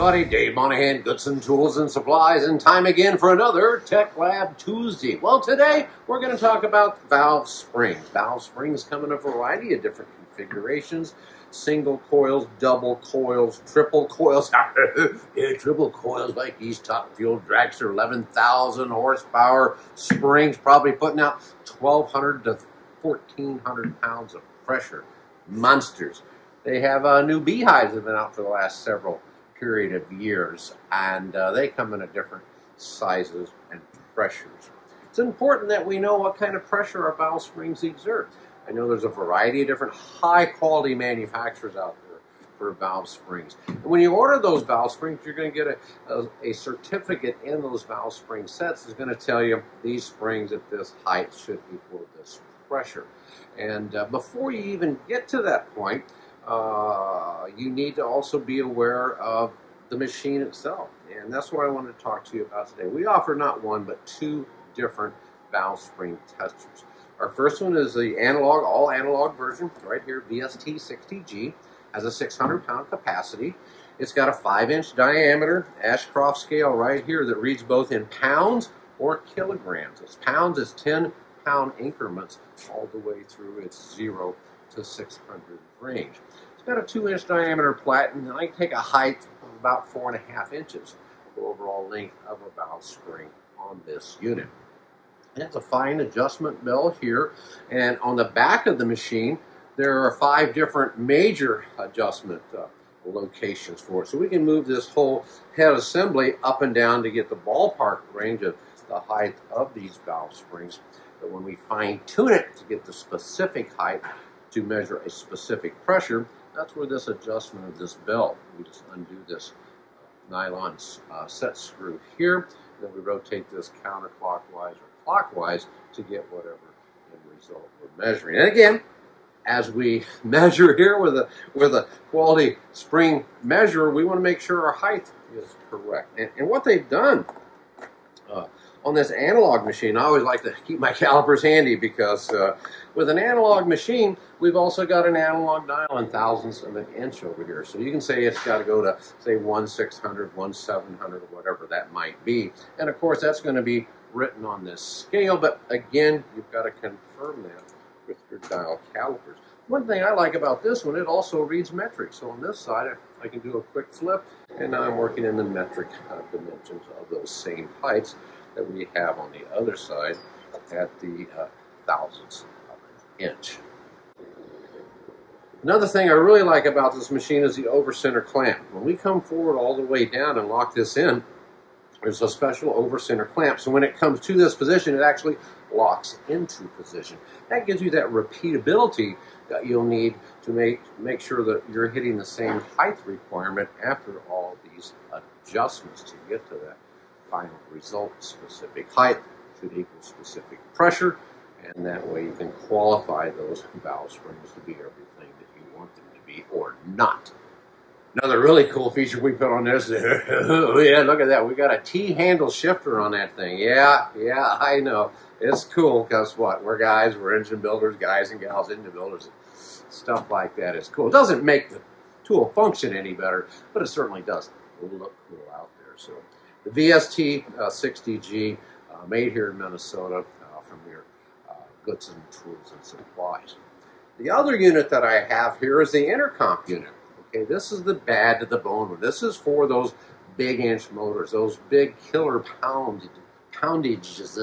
everybody. Dave Monahan, Goodson Tools and Supplies, and time again for another Tech Lab Tuesday. Well, today we're going to talk about valve springs. Valve springs come in a variety of different configurations. Single coils, double coils, triple coils. yeah, triple coils like these top fuel dragster, 11,000 horsepower springs, probably putting out 1,200 to 1,400 pounds of pressure. Monsters. They have uh, new beehives that have been out for the last several period of years, and uh, they come in a different sizes and pressures. It's important that we know what kind of pressure our valve springs exert. I know there's a variety of different high quality manufacturers out there for valve springs. And when you order those valve springs, you're going to get a, a, a certificate in those valve spring sets that's going to tell you these springs at this height should equal this pressure. And uh, before you even get to that point, uh, you need to also be aware of the machine itself. And that's what I want to talk to you about today. We offer not one, but two different valve spring testers. Our first one is the analog, all analog version, right here, VST60G, has a 600 pound capacity. It's got a 5 inch diameter Ashcroft scale right here that reads both in pounds or kilograms. Its pounds is 10 pound increments all the way through its 0 to 600 range. It's got a 2 inch diameter platen, and I take a height of about 4.5 inches of the overall length of a valve spring on this unit. It has a fine adjustment bell here, and on the back of the machine, there are five different major adjustment uh, locations for it. So we can move this whole head assembly up and down to get the ballpark range of the height of these valve springs. But when we fine tune it to get the specific height to measure a specific pressure, that's where this adjustment of this belt, we just undo this nylon uh, set screw here, then we rotate this counterclockwise or clockwise to get whatever end result we're measuring. And again, as we measure here with a with a quality spring measure, we want to make sure our height is correct. And, and what they've done uh, on this analog machine, I always like to keep my calipers handy because uh, with an analog machine, we've also got an analog dial in thousandths of an inch over here. So you can say it's got to go to, say, 1 600, 1 700, or whatever that might be. And of course, that's going to be written on this scale, but again, you've got to confirm that with your dial calipers. One thing I like about this one, it also reads metric. So on this side, I can do a quick flip, and now I'm working in the metric uh, dimensions of those same heights that we have on the other side at the uh, thousandths of an inch. Another thing I really like about this machine is the over center clamp. When we come forward all the way down and lock this in, there's a special over center clamp. So when it comes to this position, it actually locks into position. That gives you that repeatability that you'll need to make, make sure that you're hitting the same height requirement after all these adjustments to get to that final result. Specific height should equal specific pressure, and that way you can qualify those valve springs to be everything that you want them to be or not. Another really cool feature we put on this, oh yeah, look at that. We got a T-handle shifter on that thing. Yeah, yeah, I know. It's cool because what? We're guys, we're engine builders, guys and gals, engine builders. Stuff like that is cool. It doesn't make the tool function any better, but it certainly does look cool out there. So the VST uh, 60G, uh, made here in Minnesota uh, from your uh, and Tools and Supplies. The other unit that I have here is the Intercomp unit. Okay, this is the bad to the bone one. This is for those big inch motors, those big killer pound, poundages,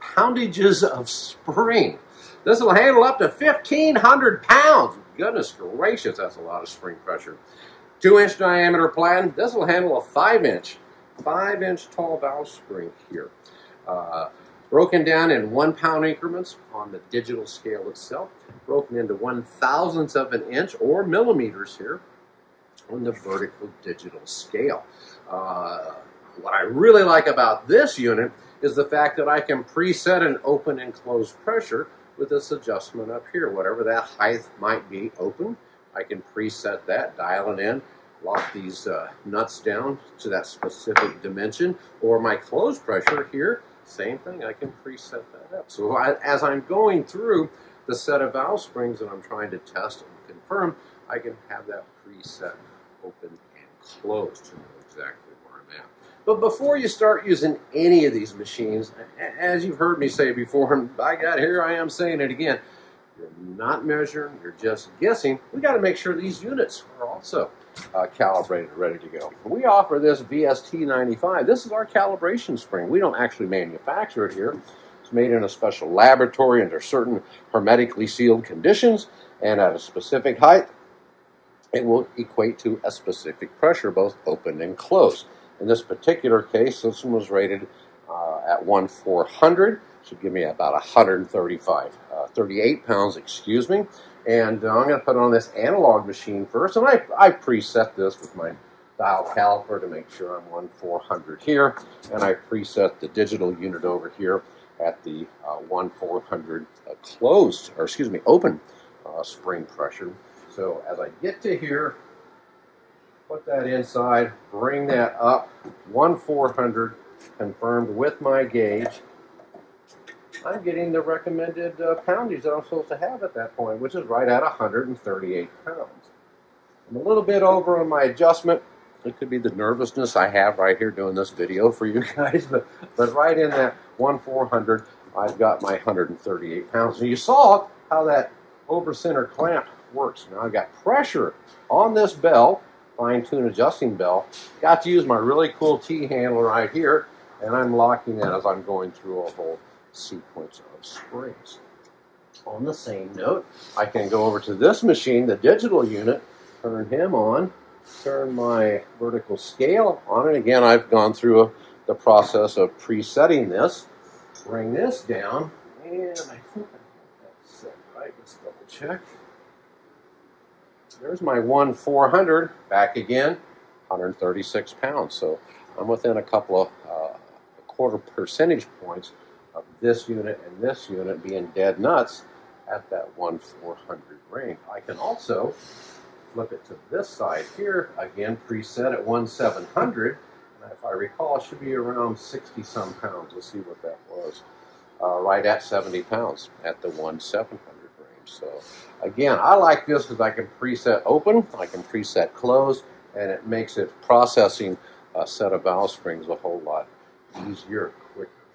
poundages of spring. This will handle up to 1,500 pounds. Goodness gracious, that's a lot of spring pressure. Two inch diameter platen. This will handle a five inch, five inch tall valve spring here. Uh, broken down in one pound increments on the digital scale itself, broken into one thousandth of an inch or millimeters here on the vertical digital scale. Uh, what I really like about this unit is the fact that I can preset an open and close pressure with this adjustment up here. Whatever that height might be open, I can preset that, dial it in, lock these uh, nuts down to that specific dimension, or my close pressure here same thing, I can preset that up. So I, as I'm going through the set of valve springs that I'm trying to test and confirm, I can have that preset open and closed to know exactly where I'm at. But before you start using any of these machines, as you've heard me say before, and by God, here I am saying it again, you're not measuring, you're just guessing. We got to make sure these units are also uh, calibrated, ready to go. We offer this VST95. This is our calibration spring. We don't actually manufacture it here. It's made in a special laboratory under certain hermetically sealed conditions and at a specific height. It will equate to a specific pressure, both open and closed. In this particular case, this one was rated uh, at 1 400 should give me about 135, uh, 38 pounds, excuse me. And uh, I'm going to put on this analog machine first. And I, I preset this with my dial caliper to make sure I'm on 400 here. And I preset the digital unit over here at the uh, 1 400 uh, closed, or excuse me, open uh, spring pressure. So as I get to here, put that inside, bring that up, 1 400 confirmed with my gauge. I'm getting the recommended uh, poundage that I'm supposed to have at that point, which is right at 138 pounds. I'm a little bit over on my adjustment. It could be the nervousness I have right here doing this video for you guys, but, but right in that 1 400, I've got my 138 pounds. And you saw how that over center clamp works. Now I've got pressure on this bell, fine tune adjusting bell. Got to use my really cool T-handle right here, and I'm locking that as I'm going through a whole sequence of springs. On the same note, I can go over to this machine, the digital unit, turn him on, turn my vertical scale on, and again, I've gone through a, the process of presetting this. Bring this down, and I think I that set right. Let's double check. There's my 1 400 back again, 136 pounds. So I'm within a couple of uh, quarter percentage points of this unit and this unit being dead nuts at that 1 400 range. I can also flip it to this side here, again preset at 1 700. And if I recall, it should be around 60 some pounds. Let's see what that was. Uh, right at 70 pounds at the 1 700 range. So again, I like this because I can preset open, I can preset close, and it makes it processing a set of valve springs a whole lot easier.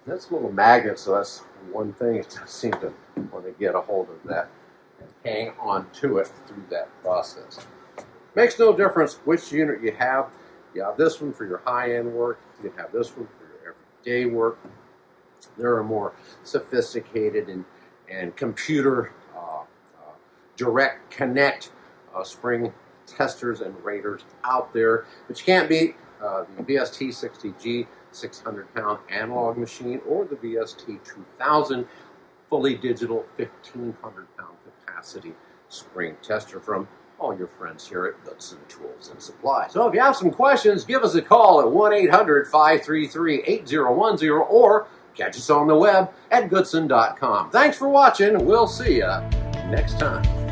That's a little magnet, so that's one thing. It just seems to want to get a hold of that and hang on to it through that process. Makes no difference which unit you have. You have this one for your high-end work. You can have this one for your everyday work. There are more sophisticated and, and computer uh, uh, direct connect uh, spring testers and raters out there, but you can't beat uh, the VST 60G 600 pound analog machine or the VST 2000 fully digital 1500 pound capacity spring tester from all your friends here at Goodson Tools and Supply. So if you have some questions, give us a call at 1-800-533-8010 or catch us on the web at goodson.com. Thanks for watching. We'll see you next time.